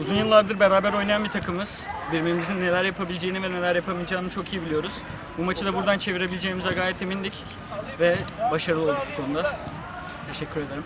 Uzun yıllardır beraber oynayan bir takımız. Birbirimizin neler yapabileceğini ve neler yapamayacağını çok iyi biliyoruz. Bu maçı da buradan çevirebileceğimize gayet emindik ve başarılı olduk bu konuda. Teşekkür ederim.